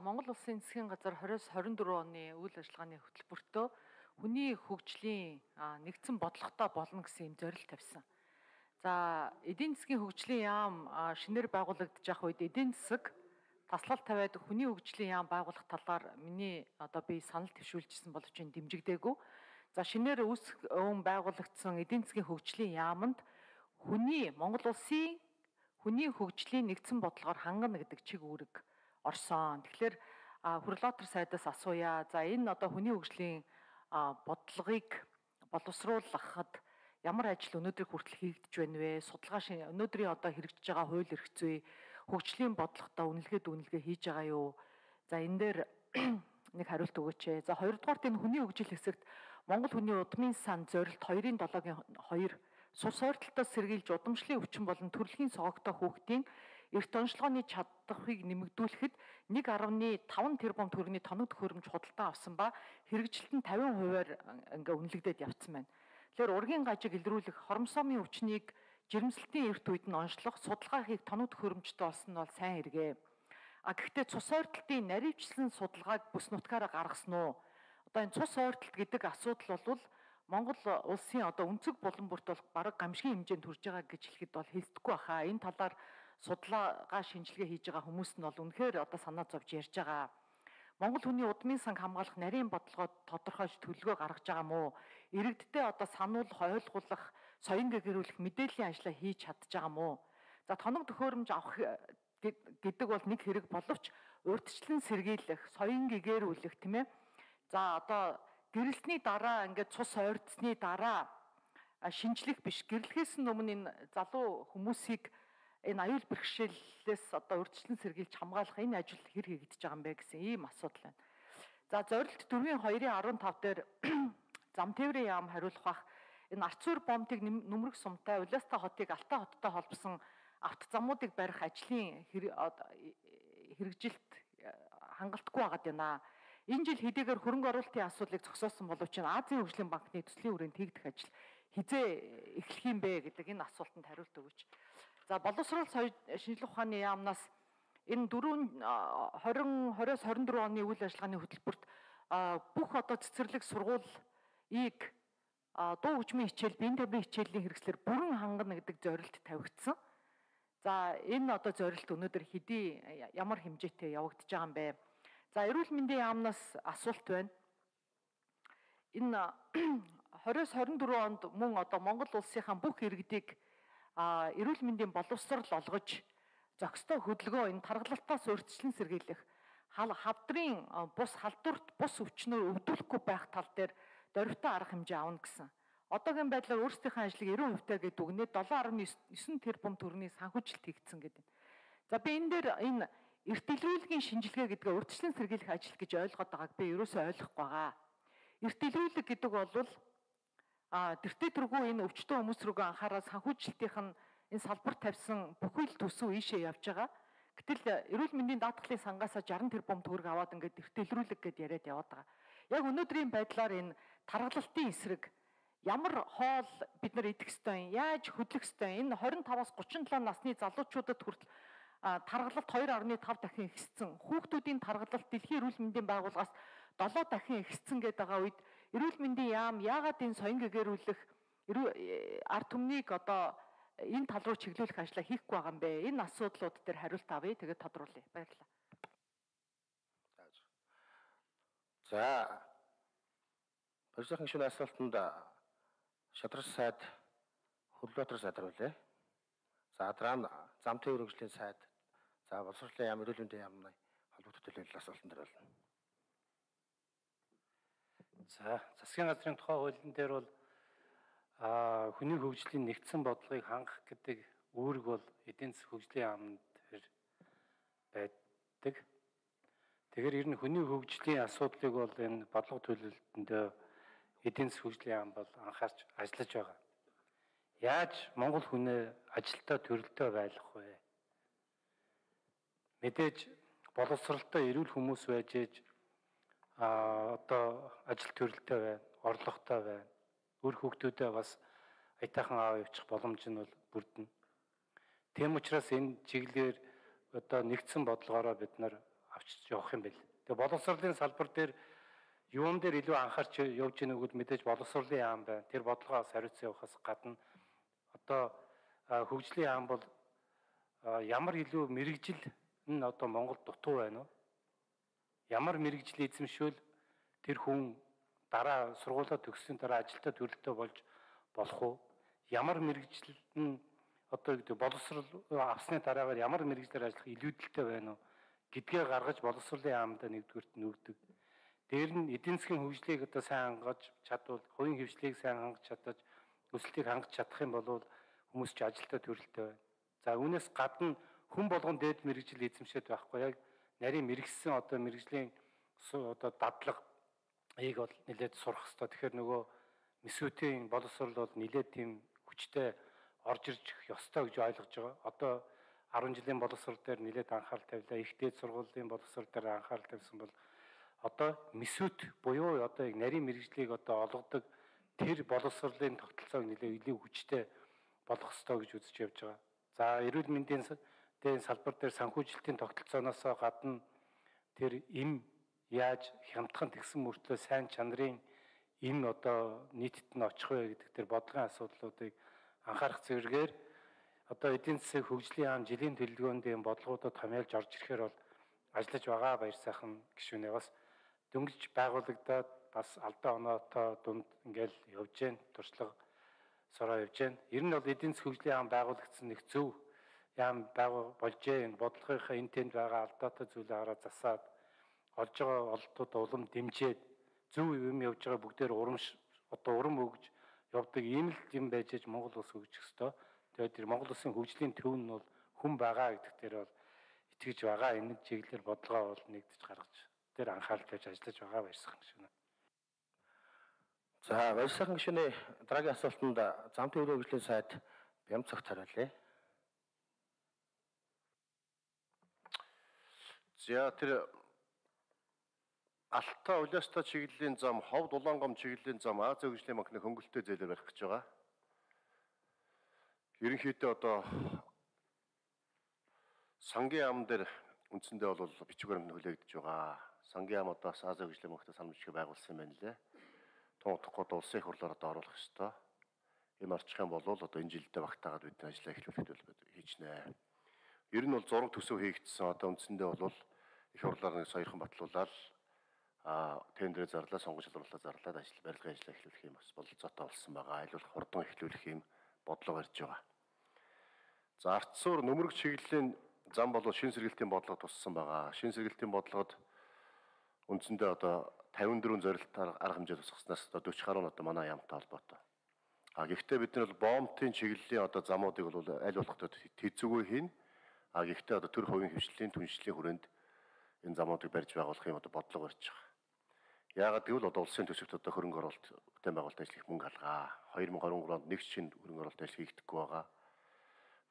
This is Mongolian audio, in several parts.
Монгол Улсын засгийн газар 2024 оны үйл ажиллагааны хөтөлбөртөө хүний хөгжлийн нэгдсэн бодлоготой болно гэсэн юм зорилт тавьсан. За эдийн засгийн хөгжлийн яам шинээр байгуулагдаж явах үед эдийн засаг таслал тавиад хүний хөгжлийн яам байгуулах талаар миний одоо би санал төвшүүлжсэн боловч энэ дэмжигдээгүй. За шинээр үүсэх өвн байгуулагдсан эдийн засгийн хөгжлийн яамд хүний Монгол улсын хүний хөгжлийн нэгдсэн бодлогоор хангана гэдэг чиг үүрэг орсон. Тэгэхээр хөрөлөтер сайдаас асууя. За энэ одоо хүний хөгжлийн бодлогыг боловсруулахад ямар ажил өнөөдөр хүртэл хийгдэж байна вэ? Судалгаа шин өнөөдрийн одоо хэрэгжиж байгаа хууль эрх зүй хөгжлийн бодлоготой үнэлгээд үнэлгээ хийж байгаа юу? За энэ дээр нэг хариулт өгөөч. За хоёрдугаарт энэ хүний хөгжил хэсэгт Монгол хүний удмын сан зорилт 2-ын 7-гийн 2 сус ойртолтоос сэргийлж удамшлын өвчин болон төрөлхийн согогтой хүүхдийн эрт онцлогооны чадварыг нэмэгдүүлэхэд 1.5 тэрбум төгрөгийн тоног төхөөрөмж худалдан авсан ба хэрэгжилт нь 50%-аар ингээ үнэлэгдээд явцсан байна. Тэгэхээр ургийн гажиг илрүүлэх хормсомын өвчнийг жирэмслэлтийн эрт үед нь онцлох судалгаа хийх тоног төхөөрөмжтэй болсон нь бол сайн хэрэгэ. А гэхдээ цус ойртолтын наривчлсан судалгааг бүс нутгаараа гаргасан уу? Одоо энэ цус ойртолт гэдэг асуудал бол Монгол улсын одоо өнцөг булан бүрт бол бараг гамшигын хэмжээнд төрж байгаа гэж хэлэхэд бол хэлцдэггүй баха. Энэ талаар судалгаа шинжилгээ хийж байгаа хүмүүс нь бол үнэхээр одоо санаа зовж ярьж байгаа. Монгол хүний удмын санг хамгаалах нарийн бодлогоо тодорхойлж төлөвлөгөө гаргаж байгаа мó иргэддээ одоо сануулах, ойлгуулах, соён гэгэрүүлэх мэдээллийн ажлаа хийж чадж байгаа мó. За тоног төхөөрөмж авах гэдэг бол нэг хэрэг боловч урьдчилан сэргийлэх, соён гэгэрүүлэх тийм ээ. За одоо гэрэлтний дараа ингээд цус ойрдсны дараа шинжлэх биш гэрлэхээс өмнө энэ залуу хүмүүсийг энэ аюул бэрхшээлээс одоо урьдчилан сэргийлж хамгаалах энэ ажил хэр хийгдэж байгаа юм бэ гэсэн ийм асуудал байна. За зорилт 4-ийн 2-15 дээр зам тээврийн яам хариулах бах энэ арцуур бомтыг нүмерэг сумтай Улаастай хотыг Алтай хоттой холбосон авто замуудыг барих ажлын хэрэгжилт э, хангалтгүй байгаад байна. Энэ жил хэдийгээр хөрөнгө оруулалтын асуудлыг зогсоосон боловч Азийн хөгжлийн банкны төслийн хүрээнд хийгдэх ажил хизээ эхлэх юм бэ гэдэг энэ асуултанд хариулт өгөөч. За боловсрол шинжилгээ ухааны яамнаас энэ дөрөв 20 20-с 24 оны үйл ажиллагааны хөтөлбөрт бүх одоо цэцэрлэг сургуулийг дуу хөгжмийн хичээл, биеийн тамирын хичээлийн хэрэгслэр бүрэн хангана гэдэг зорилт тавигдсан. За энэ одоо зорилт өнөөдөр хэдий ямар хэмжээтэй явагдаж байгаа юм бэ? За эрүүл мэндийн яамнаас асуулт байна. Энэ 20-с 24 онд мөн одоо Монгол улсынхаа бүх иргэдийг эрүүл мэндийн боловсрал олгож зохистой хөдөлгөөн энэ тархалтаас урьдчилан сэргийлэх хал хавдрын бус халдварт бус өвчнөөр өвдүүлэхгүй байх тал дээр дөрвтэй арга хэмжээ авна гэсэн. Одоогийн байдлаар өөрсдийнхөө ажлыг 90% таа гэдэг үгнээ 7.9 тэрбум төгрөгийн санхүүжилт хийгдсэн гэдэг. За би энэ дээр энэ эрт илрүүлгийн шинжилгээ гэдгээ урьдчилан сэргийлэх ажил гэж ойлгоод байгааг би ерөөсөй ойлгохгүй байгаа. Эрт илрүүлэг гэдэг бол а тэртээ тэргүй энэ өвчтөн хүмүүс рүүгээ анхаарал санхүүжилтийнх нь энэ салбар тавьсан бүхэл төсөв ийшээ явж байгаа. Гэтэл эрүүл мэндийн даатгалын сангаас 60 тэрбум төгрөг аваад ингээд эртэлрүүлэг гэдээ яриад яваад байгаа. Яг өнөөдрийн байдлаар энэ тархалтын эсрэг ямар хоол бид нар идэх ёстой яаж хөдлөх ёстой энэ 25-аас 37 насны залуучуудад хүртэл тархалт 2.5 дахин ихссэн хүүхдүүдийн тархалт дэлхийн эрүүл мэндийн байгууллагаас 7 дахин ихссэн гэдэг байгаа үед эрүүл мэндийн яам яагаад энэ соён гэгэрүүлэх ард түмнийг одоо энэ тал руу чиглүүлэх ажлаа хийхгүй байгаа юм бэ? Энэ асуудлууд дээр хариулт авъя. Тэгээд тодруулъя. Баярлалаа. За. Баярлалын шөнө асуултанд шадрал сайд Хөрлөтөр сайд хариулъя. За дараа зам тээвэр хөгжлийн сайд за боловсролын яам эрүүл мэндийн яамны холбоотой төлөөлөл асуултанд хариулна. За засгийн газрын тухай хуулийн дээр бол хүний хөгжлийн нэгдсэн бодлогыг хангах гэдэг үүрэг бол эдийн засгийн хөгжлийн яамд байдаг. Тэгэхээр ер нь хүний хөгжлийн асуудлыг бол энэ бодлого төлөвлөлтөндөө эдийн засгийн хөгжлийн яам бол анхаарч ажиллаж байгаа. Яаж Монгол хүнээ ажилтаа төрөлтөө байлгах вэ? Мэдээж боловсралтай эрүүл хүмүүс байж ээж а одоо ажил төрөлтэй байна, орлоготой байна. Өр хүүхдүүдээ бас аятайхан аав явуучих боломж нь бол бүрдэнэ. Тийм учраас энэ чиглэлээр одоо нэгдсэн бодлогоороо бид нар очиж явах юм бэл. Тэгээ боловсролын салбар дээр юун дээр илүү анхаарч явж гэнэ үгэл мэдээж боловсролын яам байна. Тэр бодлогоос хариуцсан явахаас гадна одоо хөгжлийн яам бол ямар илүү мэрэгжил нь одоо Монгол дутуу байна уу? Ямар мэрэгжил эзэмшвэл тэр хүн дараа сургуулаа төгссөн дараа ажилдаа төрөлтөө болж болох уу? Ямар мэрэгжил нь одоо гэдэг боловсрол авсны дараагаар ямар мэрэгжлэр ажиллах илүүдэлтэй байна уу гэдгээ гаргаж боловсролын яамдаа нэгдүгürt нүгдэг. Дээр нь эдийн засгийн хөгжлийг одоо сайн хангаж чадвал, хувийн хөгжлийг сайн хангаж чадаж, өсөлтийг хангаж чадах юм бол хүмүүс ч ажилдаа төрөлтөө байна. За үүнээс гадна хүн болгон дээд мэрэгжил эзэмшээд байхгүй яг нарийн мэрэгсэн одоо мэрэгжлийн одоо дадлага ийг бол нэлээд сурах хэрэгтэй. Тэгэхээр нөгөө мэсүүтийн боловсрол бол нэлээд тийм хүчтэй орж ирж ёстой гэж ойлгож байгаа. Одоо 10 жилийн боловсрол дээр нэлээд анхаарал тавилаа. Их дээд сургуулийн боловсрол дээр анхаарал тавьсан бол одоо мэсүүт буюу одоо яг нарийн мэрэгжлийг одоо олгодог тэр боловсролын тогтолцоог нэлээд илүү хүчтэй болгох ёстой гэж үзэж явж байгаа. За эрүүл мэндийн салбар дээр санхүүжилтийн тогтолцооноос гадна тэр им яаж хямдхан тэгсэн мөртлөө сайн чанарын им одоо нийтэд нь очих вэ гэдэг тэр бодлогын асуудлуудыг анхаарах зэрэгээр одоо эдийн засгийн хөгжлийн хаан жилийн төлөвлөгөөнд бодлогуудад томьёолж орж ирэхээр бол ажиллаж байгаа баяр сайхан гишүүнээ бас дөнгөж байгуулагдаад бас алдаа оноотой дунд ингээл явж гэн туршлага сороо явж гэн. Ер нь бол эдийн засгийн хөгжлийн хаан байгуулагдсан нэг зөв яам байгуу болжээ энэ бодлогынхаа энэ тэнд байгаа алдаатай зүйлээ хараад засаад олж байгаа олдтууд улам дэмжиж зөв юм явж байгаа бүгдээр урамш одоо урам өгж явдаг ийм л юм байж аж Монгол улс хөгжих ёстой. Тэгээд тэр Монгол улсын хөгжлийн төв нь бол хүн байгаа гэдэг дээр бол итгэж байгаа. Энэ чиглэлээр бодлогоо бол нэгдэж гаргаж тэр анхаарал тавьж ажиллаж байгаа баярсан гүшүүнэ. За баярсан гүшүүнээ дараагийн асуултанд зам төвлөрийн хөгжлийн сайд Бямцогт хариулъя. За тэр Алтаа Улаастаа чиглэлийн зам, Ховд Улаангом чиглэлийн зам Азийн хөгжлийн банкны хөнгөлөлтөө зээлээр барих гэж байгаа. Ерөнхийдөө одоо сангийн ам дээр үндсэндээ бол бичиг баримт хүлээгдэж байгаа. Сангийн ам одоо Азийн хөгжлийн банктай санамжлыг байгуулсан юм байна лээ. Тунгахдахгүй улсын их хурлаар одоо оруулах ёстой. Ийм арчих юм бол одоо энэ жилдээ багтаагаад бидний ажлаа эхлүүлэхэд бол хийчнэ. Ер нь бол зураг төсөв хийгдсэн. Одоо үндсэндээ бол их хурлаар нэг саяхан батлуулаад а тендерээ зарлаа, сонгож шалруулалтаа зарлаад ажил барилгын ажлаа эхлүүлэх юм бас бололцоотой болсон байгаа. Айлвал хурдан эхлүүлэх юм бодлого барьж байгаа. За артсуур нөмрөг чиглэлийн зам болоо шин сэргэлтийн бодлого туссан байгаа. Шин сэргэлтийн бодлогод үндсэндээ одоо 54 зорилтоор арга хэмжээ тусгаснаас одоо 40 гаруй нь одоо манай яамтай холбоотой. А гэхдээ бид нар боомтын чиглэлийн одоо замуудыг бол аль болох тэзүүгүй хийн. А гэхдээ одоо төр хувийн хвшлийн түншлэлийн хүрээнд энэ замуудыг барьж байгуулах юм одоо бодлого барьж байгаа. Яагаад гэвэл одоо улсын төсөвт одоо хөрөнгө оруулалт бүтээн байгуулалт ажил их мөнгө алгаа. 2023 онд нэг шинэ хөрөнгө оруулалт ажил хийгдэхгүй байгаа.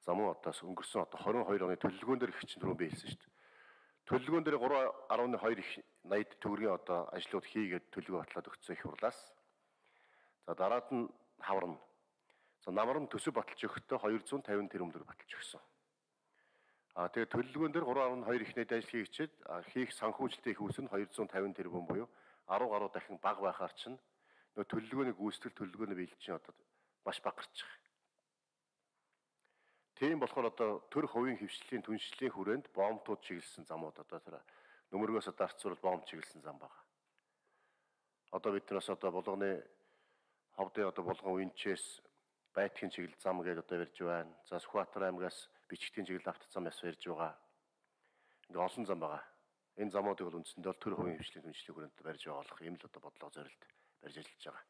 За мөн одоо өнгөрсөн одоо 22 оны төлөвлөгөөн дээр их чинь түрүүн би хэлсэн шүү дээ. Төлөвлөгөөн дээр 3.2 их 80 төгрөгийн одоо ажлууд хийгээд төлөвлөгөө батлаад өгсөн их хурлаас. За дараад нь хаварна. За намар нь төсөв баталж өгөхдөө 250 тэрбум төгрөг баталж өгсөн. А тэгээ төлөвлөгөөн дээр 3.2 их найд ажил хийгчээд хийх санхүүжилтийн их үүс нь 250 тэрбум буюу 10 гаруй дахин бага байхаар чинь нөө төлөлгөөний гүйцэтгэл төлөлгөөний биелэл чинь одоо маш бага гарч байгаа. Тийм болохоор одоо төр хувийн хөвшлийн түншлэлийн хүрээнд боомтууд чиглэсэн замууд одоо тэр нөмөргөөс дарцуурал боом чиглэсэн зам байгаа. Одоо биднээс одоо булганы ховдын одоо булган уянчээс байтгийн чиглэл зам гэж одоо ярьж байна. За Сүхбаатар аймгаас бичгтийн чиглэл авто зам яс ярьж байгаа. Ингээ олон зам байгаа энэ замуудыг бол үндсэндээ төр хувийн хвшлийн түншлэг хүрээнд барьж байгуулах юм л одоо бодлого зорилт барьж ажиллаж байгаа.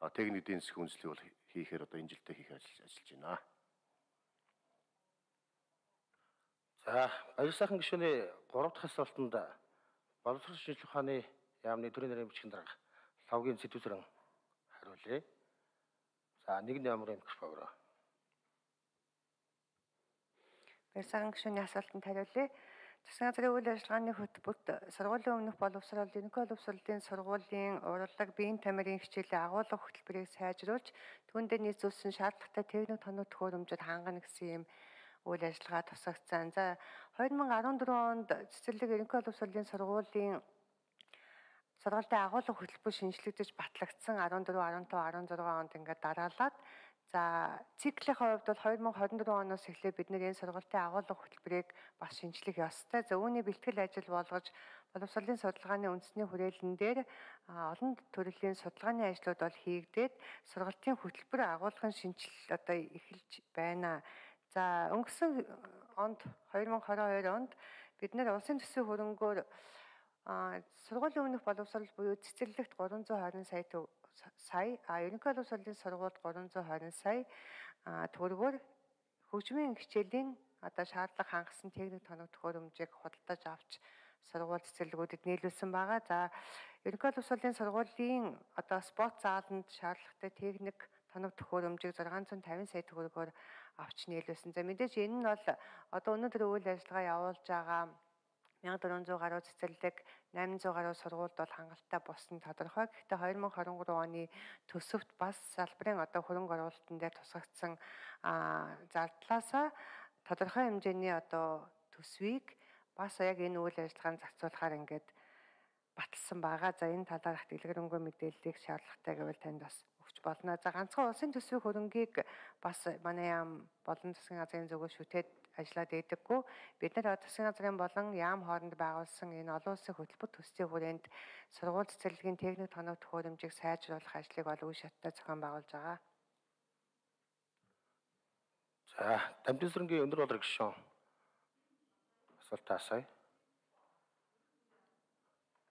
А техник эдийн засгийн үндэслэлийг бол хийхээр одоо энэ жилдээ хийх ажил ажиллаж байна. За, баяр сайхан гишүүний 3 дахь асуултанд боловсрол шинжилгээ ухааны яамны төрийн нэрийн бичгийн дарга лавгийн сэтгүүлсэрэн хариулъя. За, нэг номерын микрофон. Баяр сайхан гишүүний асуултанд хариулъя. Засгийн газрын үйл ажиллагааны хөтөлбөрт сургуулийн өмнөх боловсрол, энэхүү боловсролын сургуулийн урлаг, биеийн тамирын хичээлийн агуулга хөтөлбөрийг сайжруулж, түүндээ нийцүүлсэн шаардлагатай техник тоног төхөөрөмжөд хангана гэсэн юм үйл ажиллагаа тусгацсан. За 2014 онд цэцэрлэг ерөнхий боловс сурлын сургуулийн сургалтын агуулга хөтөлбөр шинжлэгдэж батлагдсан 14, 15, 16 онд ингээд дараалаад за циклийн хувьд бол 2024 оноос эхлээд бид нэр энэ сургалтын агуулга хөтөлбөрийг бас шинжлэх ёстой. За үүний бэлтгэл ажил болгож боловсролын судалгааны үндэсний хүрээлэн дээр олон төрлийн судалгааны ажлууд бол хийгдээд сургалтын хөтөлбөр агуулгын шинжил одоо эхэлж байна. За өнгөрсөн онд 2022 онд бид нэр улсын төсвийн хөрөнгөөр сургуулийн өмнөх боловсрол буюу цэцэрлэгт 320 сая сая а ерөнхий боловсролын сургуульд 320 сая төгрөгөөр хөгжмийн хичээлийн одоо шаардлага хангасан техник тоног төхөөрөмжийг худалдаж авч сургууль цэцэрлэгүүдэд нийлүүлсэн байгаа. За ерөнхий боловсролын сургуулийн одоо спорт зааланд шаардлагатай техник тоног төхөөрөмжийг 650 сая төгрөгөөр авч нийлүүлсэн. За мэдээж энэ нь бол одоо өнөөдөр үйл ажиллагаа явуулж байгаа 1400 гаруй цэцэрлэг 800 гаруй сургуульд бол хангалттай болсон тодорхой. Гэхдээ 2023 оны төсөвт бас салбарын одоо хөрөнгө оруулалтын дээр тусгагдсан зардлаасаа тодорхой хэмжээний одоо төсвийг бас яг энэ үйл ажиллагаанд зарцуулахаар ингээд баталсан байгаа. За энэ талаарх дэлгэрэнгүй мэдээллийг шаардлагатай гэвэл танд бас болно. За ганцхан улсын төсвийн хөрөнгийг бас манай яам болон засгийн газрын зүгээс шүтээд ажиллаад байдаггүй. Бид нар засгийн газрын болон яам хооронд байгуулсан энэ олон улсын хөтөлбөр төсвийн хүрээнд сургууль цэцэрлэгийн техник тоног төхөөрөмжийг сайжруулах ажлыг бол үе шаттай зохион байгуулж байгаа. За, Дамжинсрынгийн өндөр болрог гишүүн асуултаа асууя.